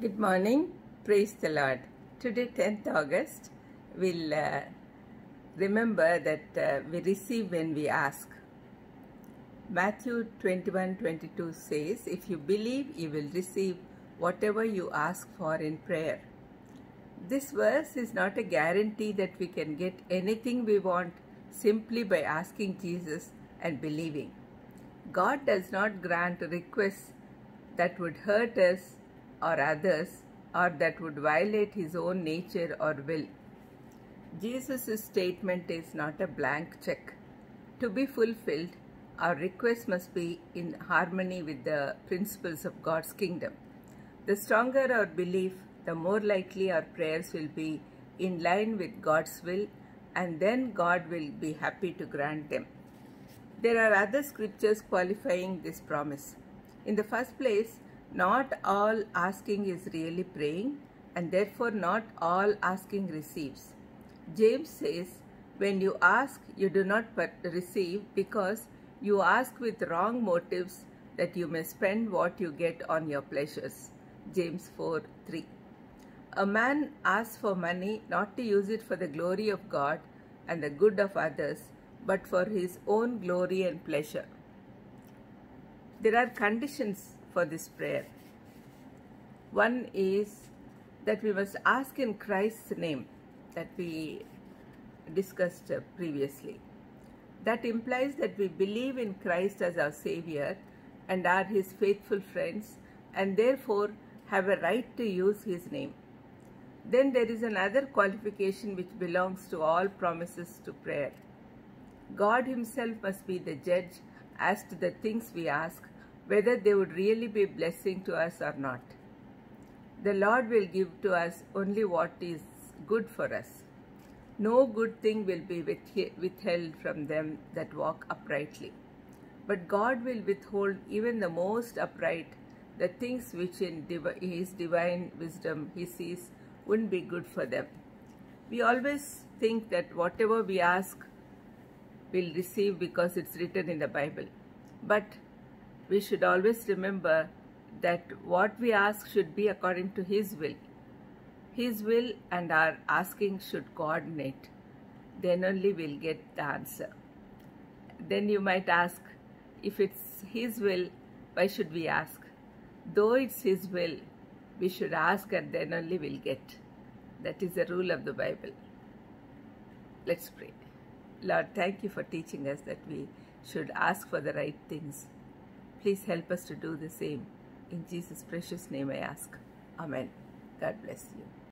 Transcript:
Good morning. Praise the Lord. Today, 10th August, we'll uh, remember that uh, we receive when we ask. Matthew 21 22 says, If you believe, you will receive whatever you ask for in prayer. This verse is not a guarantee that we can get anything we want simply by asking Jesus and believing. God does not grant requests that would hurt us or others or that would violate his own nature or will. Jesus' statement is not a blank check. To be fulfilled, our request must be in harmony with the principles of God's kingdom. The stronger our belief, the more likely our prayers will be in line with God's will, and then God will be happy to grant them. There are other scriptures qualifying this promise. In the first place, not all asking is really praying, and therefore not all asking receives. James says, When you ask, you do not receive because you ask with wrong motives that you may spend what you get on your pleasures. James 4 3. A man asks for money not to use it for the glory of God and the good of others, but for his own glory and pleasure. There are conditions for this prayer. One is that we must ask in Christ's name, that we discussed uh, previously. That implies that we believe in Christ as our Savior and are His faithful friends and therefore have a right to use His name. Then there is another qualification which belongs to all promises to prayer. God Himself must be the judge as to the things we ask, whether they would really be blessing to us or not. The Lord will give to us only what is good for us. No good thing will be withheld from them that walk uprightly. But God will withhold even the most upright the things which in His divine wisdom He sees wouldn't be good for them. We always think that whatever we ask, we'll receive because it's written in the Bible. But we should always remember that what we ask should be according to His will. His will and our asking should coordinate. Then only we'll get the answer. Then you might ask, if it's His will, why should we ask? Though it's His will, we should ask and then only we'll get. That is the rule of the Bible. Let's pray. Lord, thank you for teaching us that we should ask for the right things. Please help us to do the same. In Jesus' precious name I ask. Amen. God bless you.